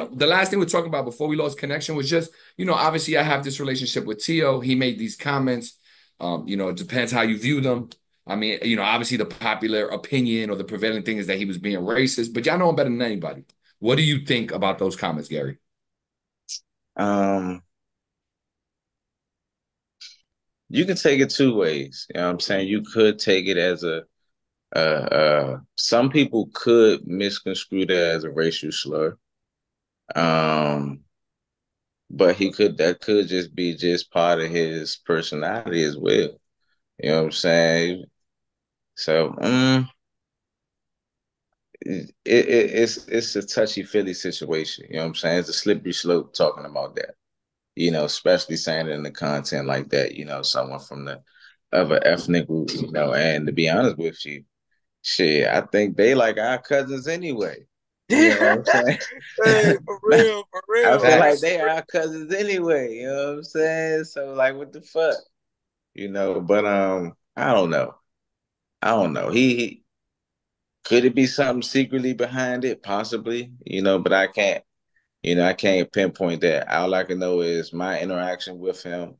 know, the last thing we're talking about before we lost connection was just, you know, obviously I have this relationship with Tio. He made these comments. Um, you know, it depends how you view them. I mean, you know, obviously the popular opinion or the prevailing thing is that he was being racist, but y'all know him better than anybody. What do you think about those comments, Gary? Um, you can take it two ways. You know I'm saying? You could take it as a uh, uh, some people could misconstrue that as a racial slur. Um, but he could that could just be just part of his personality as well. You know what I'm saying? So, um, it, it, it's it's a touchy feely situation. You know what I'm saying? It's a slippery slope talking about that. You know, especially saying it in the content like that. You know, someone from the other ethnic group. You know, and to be honest with you, shit, I think they like our cousins anyway. You know what I'm saying? hey, for real, for real. I feel like they are cousins anyway. You know what I'm saying? So like, what the fuck? You know, but um, I don't know. I don't know. He, he could it be something secretly behind it? Possibly, you know, but I can't, you know, I can't pinpoint that. All I can know is my interaction with him,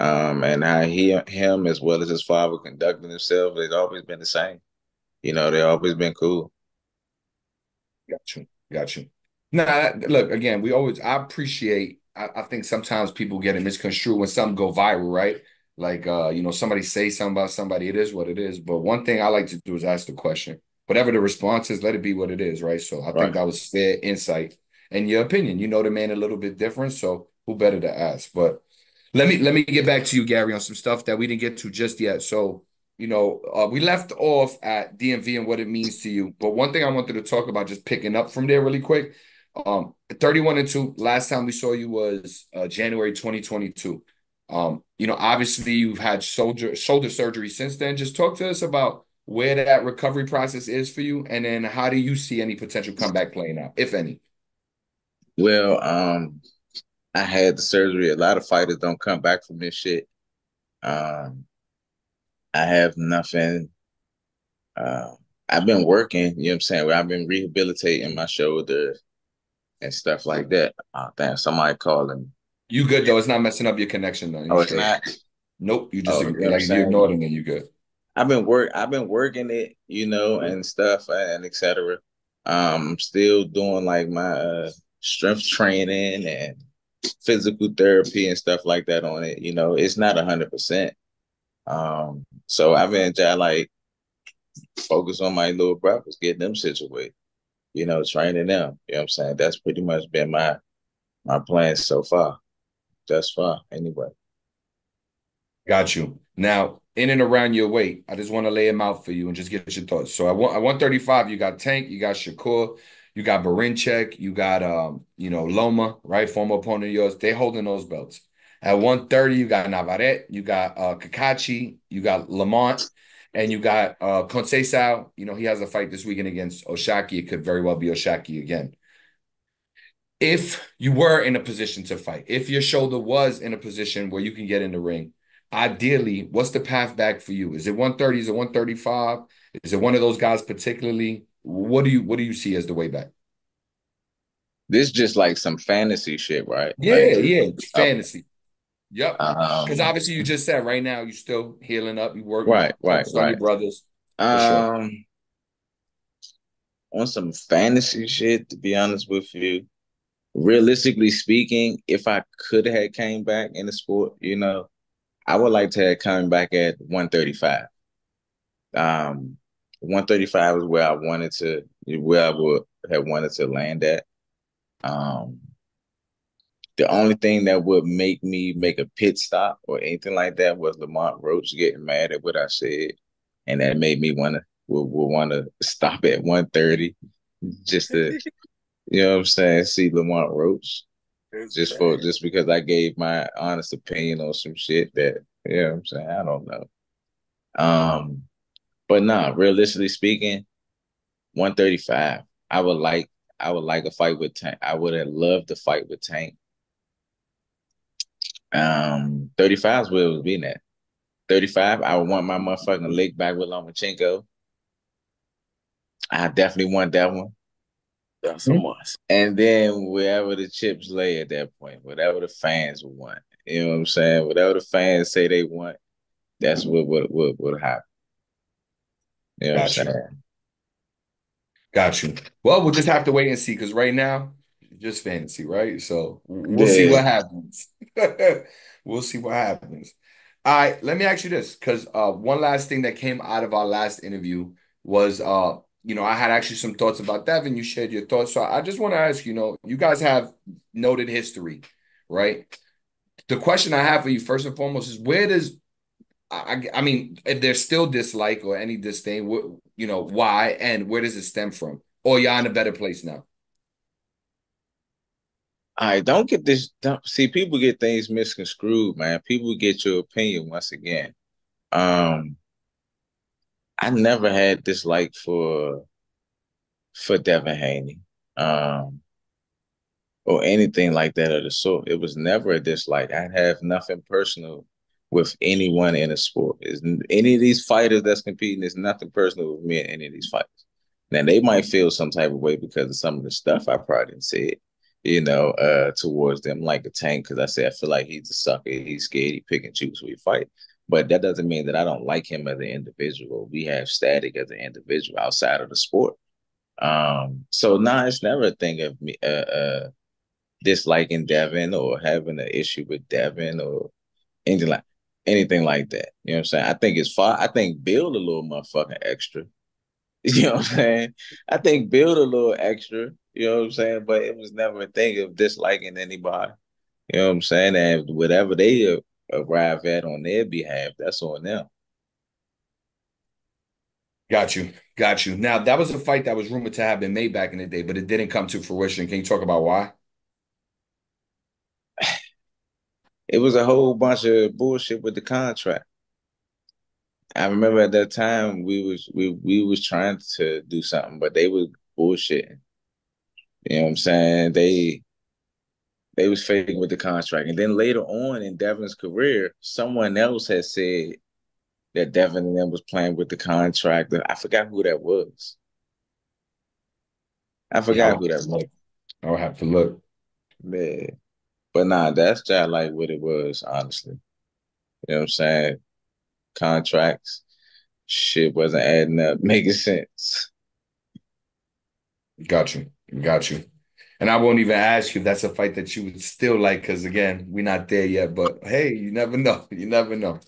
um, and how he, him, as well as his father, conducting himself. They've always been the same. You know, they've always been cool. Got you. Got you. Nah, look, again, we always I appreciate I, I, think sometimes people get it misconstrued when something go viral, right? Like uh, you know, somebody say something about somebody, it is what it is. But one thing I like to do is ask the question. Whatever the response is, let it be what it is, right? So I right. think that was fair insight and your opinion. You know the man a little bit different, so who better to ask? But let me let me get back to you, Gary, on some stuff that we didn't get to just yet. So you know, uh, we left off at DMV and what it means to you. But one thing I wanted to talk about, just picking up from there really quick. Um, 31 and 2, last time we saw you was uh, January 2022. Um, you know, obviously you've had shoulder shoulder surgery since then. Just talk to us about where that recovery process is for you, and then how do you see any potential comeback playing out, if any? Well, um, I had the surgery. A lot of fighters don't come back from this shit. Um, I have nothing. Uh, I've been working, you know what I'm saying? Where I've been rehabilitating my shoulder and stuff like that. Oh, damn, somebody calling. You good though? It's not messing up your connection though. You oh, it's not. Nope. You just oh, you like you're ignoring it. You good? I've been work. I've been working it, you know, and stuff and etc. Um, I'm still doing like my uh, strength training and physical therapy and stuff like that on it. You know, it's not a hundred percent. Um, so I've been trying like focus on my little brothers, getting them situated, you know, training them. You know what I'm saying? That's pretty much been my my plan so far. Thus far, anyway. Got you. Now, in and around your weight, I just want to lay them out for you and just get your thoughts. So I want at 135, you got Tank, you got Shakur, you got Berinchyk, you got um, you know, Loma, right? Former opponent of yours. They holding those belts. At 130, you got Navarrete, you got uh, Cacace, you got Lamont, and you got uh, Conceição. You know, he has a fight this weekend against O'Shaquie. It could very well be O'Shaquie again. If you were in a position to fight, if your shoulder was in a position where you can get in the ring, ideally, what's the path back for you? Is it 130? Is it 135? Is it one of those guys particularly? What do you what do you see as the way back? This just like some fantasy shit, right? Yeah, like, yeah, fantasy. Yep. Because um, obviously you just said right now you're still healing up. You work right, right, right. brothers. Um, sure. on some fantasy shit. To be honest with you, realistically speaking, if I could have came back in the sport, you know, I would like to have come back at 135. Um, 135 is where I wanted to, where I would have wanted to land at. Um, the only thing that would make me make a pit stop or anything like that was Lamont Roach getting mad at what I said, and that made me want to will, will want to stop at one thirty just to you know what I'm saying see Lamont Roach it's just bad. for just because I gave my honest opinion on some shit that you know what I'm saying I don't know. Um, but nah, realistically speaking, one thirty five. I would like I would like a fight with Tank. I would have loved to fight with Tank. Um, 35 is where it was being at. 35, I would want my motherfucking leg back with Lomachenko. I definitely want that one. That's a must. And then wherever the chips lay at that point, whatever the fans want, you know what I'm saying? Whatever the fans say they want, that's what what what would happen. You know what I'm saying? Got you. Well, we'll just have to wait and see because right now, just fantasy, right? So we'll yeah. see what happens. we'll see what happens. All right, let me ask you this because uh, one last thing that came out of our last interview was, uh, you know, I had actually some thoughts about Devin. You shared your thoughts, so I just want to ask, you know, you guys have noted history, right? The question I have for you first and foremost is where does I, I mean, if there's still dislike or any disdain, you know, why and where does it stem from? Or you're in a better place now? I don't get this. Don't, see, people get things misconstrued, man. People get your opinion once again. Um, I never had dislike for for Devin Haney, um, or anything like that of the sort. It was never a dislike. I have nothing personal with anyone in a sport. Is any of these fighters that's competing is nothing personal with me in any of these fights. Now they might feel some type of way because of some of the stuff I probably didn't say, you know, uh, towards them, like a tank, because I say I feel like he's a sucker, he's scared, he pick and choose who he fight. But that doesn't mean that I don't like him as an individual. We have static as an individual outside of the sport. Um, so nah, it's never a thing of me uh, uh disliking Devin or having an issue with Devin or anything like anything like that. You know what I'm saying? I think it's far. I think build a little motherfucking extra. You know what I'm saying? I think build a little extra. You know what I'm saying? But it was never a thing of disliking anybody. You know what I'm saying? And whatever they arrive at on their behalf, that's on them. Got you. Got you. Now, that was a fight that was rumored to have been made back in the day, but it didn't come to fruition. Can you talk about why? it was a whole bunch of bullshit with the contract. I remember at that time we was we we was trying to do something, but they was bullshitting. You know what I'm saying? They they was faking with the contract. And then later on in Devin's career, someone else had said that Devin and them was playing with the contract. And I forgot who that was. I forgot who that was. I'll have to look. Man. But nah, that's just like what it was, honestly. You know what I'm saying? Contracts, shit wasn't adding up, making sense. Got you. Got you. And I won't even ask you if that's a fight that you would still like, because again, we're not there yet. But hey, you never know. You never know.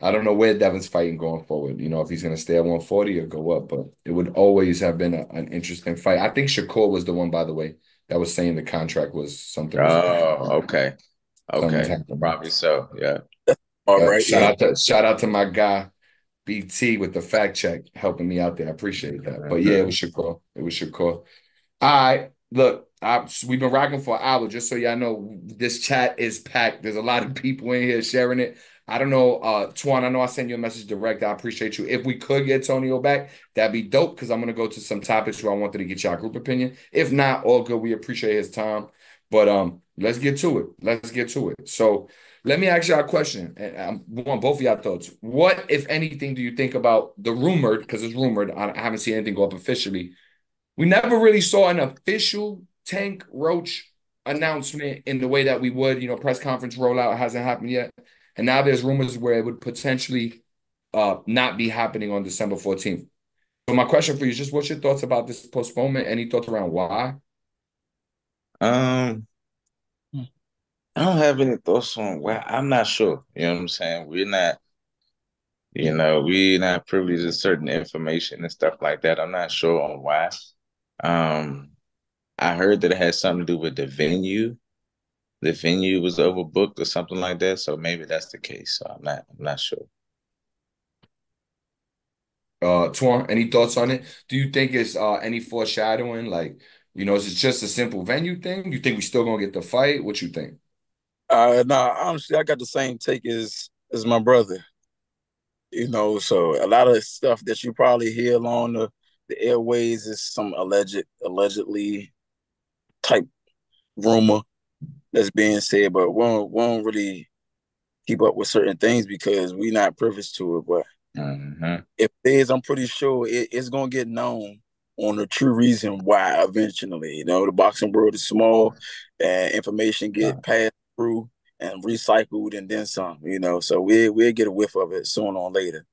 I don't know where Devin's fighting going forward. You know, if he's going to stay at 140 or go up, but it would always have been a, an interesting fight. I think Shakur was the one, by the way, that was saying the contract was something. Oh, okay. Okay. Probably so. Yeah. All yeah, right. Shout yeah. out to shout out to my guy BT with the fact check helping me out there. I appreciate that. But yeah, it was Shakur. It was Shakur. Right. Look, I, we've been rocking for an hour. Just so y'all know, this chat is packed. There's a lot of people in here sharing it. I don't know, uh, Twan. I know I sent you a message direct. I appreciate you. If we could get Tonio back, that'd be dope because I'm gonna go to some topics where I wanted to get y'all group opinion. If not, all good. We appreciate his time. But um, let's get to it. Let's get to it. So let me ask y'all a question, and I want both of y'all thoughts. What, if anything, do you think about the rumored? Because it's rumored. I haven't seen anything go up officially. We never really saw an official Tank Roach announcement in the way that we would. You know, press conference rollout hasn't happened yet. And now there's rumors where it would potentially uh, not be happening on December 14th. So my question for you is just what's your thoughts about this postponement? Any thoughts around why? Um, I don't have any thoughts on why. I'm not sure. You know what I'm saying? We're not, you know, we're not privileged to certain information and stuff like that. I'm not sure on why. Um, I heard that it had something to do with the venue the venue was overbooked or something like that. So maybe that's the case. So I'm not I'm not sure. Uh Twan, any thoughts on it? Do you think it's uh any foreshadowing? Like, you know, is it just a simple venue thing? You think we still gonna get the fight? What you think? Uh no, nah, honestly, I got the same take as as my brother. You know, so a lot of stuff that you probably hear along the, the airways is some alleged allegedly type rumor that's being said, but we don't, we don't really keep up with certain things because we're not privileged to it. But mm-hmm. if it is, I'm pretty sure it, it's gonna get known on the true reason why eventually. You know, the boxing world is small and information get passed through and recycled and then some, you know. So we we'll get a whiff of it sooner or later.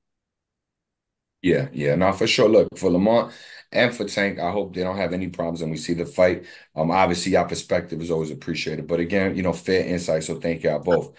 Yeah, yeah, no, for sure. Look, for Lamont and for Tank, I hope they don't have any problems and we see the fight. Um, obviously, your perspective is always appreciated. But again, you know, fair insight. So thank y'all both.